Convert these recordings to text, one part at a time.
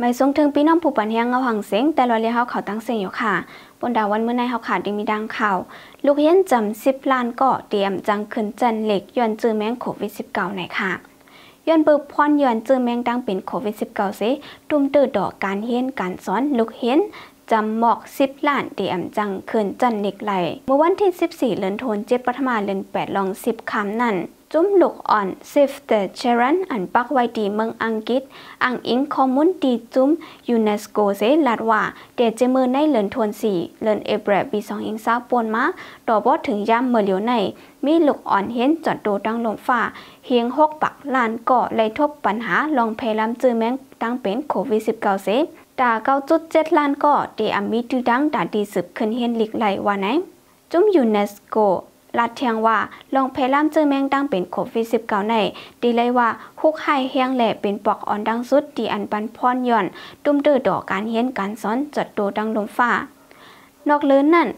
ไม่ส่งถึงพี่น้องผู้ปันแหงเงาหังเสียงแต่รอยเลี้ยเขาเขาตั้งเสียงอยู่ค่ะบนดาวันเมื่อในเขาขาดดีมีดังข่าว ลูกเห็นจำสิบล้านก็เตรียมจังขึ้นจันเหล็กย้อนจื้อแมงโควิด -19 ในค่ะย้อนเบิบพรย้อนจื้อแมงดังเป็นโควิด -19 สิตุ้มตื้อดอกการเฮียนการสอนลูกเห็นจำหมอก10ล้านเตรียมจังขึ้นจันเหล็กไหลเมื่อวันที่14เดือนธันวาคมเจ็ดปัทมาเดือน8ลอง10คำนั่น จุ้มลูกอ่อนซิฟเตเชรันอันปักไว้ดีเมืองอังกฤษอังอิงข้อมูลดีจุ้มยูเนสโกเซลาดว่าเดจมือในเลือนทวนสี่เลือนเอเบรปีสองอิงซาปนมาต่อบอถึงย่ำเมื่อเหลียวใน มีลูกอ่อนเห็นจอดโดดังลมฟ้าเฮียงหกปักลานก่อเลทบปัญหาลองเพลำจือแมงตั้งเป็นโควิด -19 เซดาเก้าจุดเจ็ดล้านก่อเดอมีตืดังดาดีสืบขึ้นเห็นหลีกไหลว่าไหนจุ้มยูเนสโก ลัดเทียงว่าลองเพล่ามเจอแมงดังเป็นโควิด19ในดีเลยว่าคุกไห้เฮียงแหล่เป็นปอกอ่อนดังสุดดีอันปันพรย่อน ตุ้มดื้อดอกการเฮียนการสอนจัดโตดังลมฟ้านอกเลือนนั่น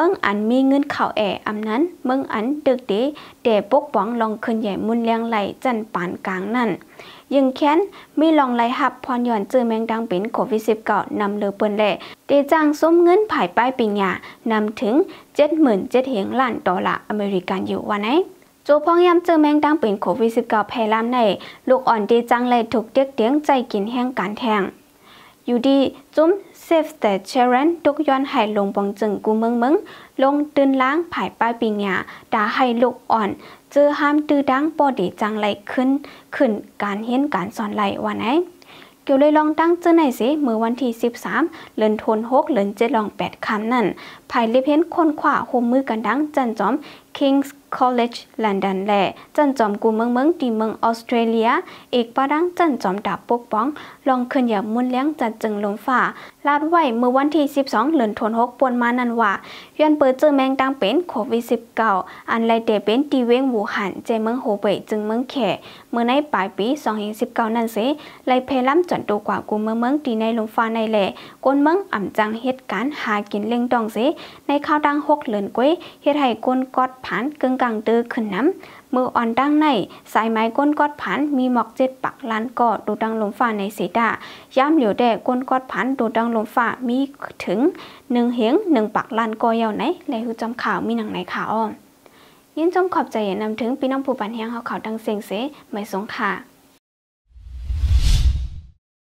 เมืองอันมีเงินข่าวแออำนั้น เมืองอันดึกเดีเดปกป้องลองขึ้นใหญ่มุนเลียงไหลจันปานกลางนั่นยิงแค้นมีลองไหลหับพรย่อนจื้อแมงดังเป็นโควิด19นำเลือเปิ้นแหล่เดจ้างส้มเงินผ่ายป้ายปิญญานำถึง 77,000เหงล้านดอลลาร์อเมริกันอยู่วันไหนโจพองยำเจอแมงดังเป็นโควิด19แพร่ล้ำในลูกอ่อนดีจังเลยถูกเด็กเตียงใจกินแห้งการแทง อยู่ดีจุ้มเซฟแต่เชเรนตกย้อนให้ลงปองจึงกูเมืองเมืองลงตื่นล้างผายป้ายปิญญาดาให้ลูกอ่อนเจอห้ามตื้อดังปอดีจังไหลขึ้น ขึ้นการเห็นการสอนไหลวันไหนเกี่ยวเลยลองตั้งเจอไหนสิเมื่อวันที่ 13 เลือนทน6เลือน7ลอง8คำนั่นภายลิเพนคนขวาโฮมมือกันดังจันจอม King's College London และจันจอมกูเมืองเมืองตีเมืองออสเตรเลีย เอกปะดังจันจอมดาบปกป้อง ลองขึ้นอย่ามุนเลี้ยงจัดจึงลงฝ่า ลาดไว้เมื่อวันที่ 12เดือนธันวาคมปวนมานันว่าย้อนเปิดเจอแมงดังเป็นโควิด -19 อันไลเตเป็นตีเวงวูหันเจเมืองโฮเป่ยจึงเมืองแขเมื่อในปลายปี 2019 นั่นเสไลเพล้ำจนตัวกว่ากูเมืองเมืองตีในลงฟ้าในแหล่กนเมืองอ่ำจังเหตุการณ์หากินเล่งดองเสในข้าวดัง6เดือนก้วยเฮ็ดให้กนกอดผานกึ่งกลางตือขึ้นน้ำมืออ่อนดังใน สายไม้ก้นกอดผันมีหมอกเจ็ดปักลันกอดูดังลมฟ้าในสีดาย่ำเหลียวแดก้นกอดผันดูดังลมฟ้ามีถึงหนึ่งเหงหนึ่งปักลันกอยาวไหนและคือจำข่าวมีหนังไหนข่าวยินจมขอบใจนำถึงพี่น้องผู้ปันเฮียงเขาเขาดังเสียงเสไม่สงค่ะ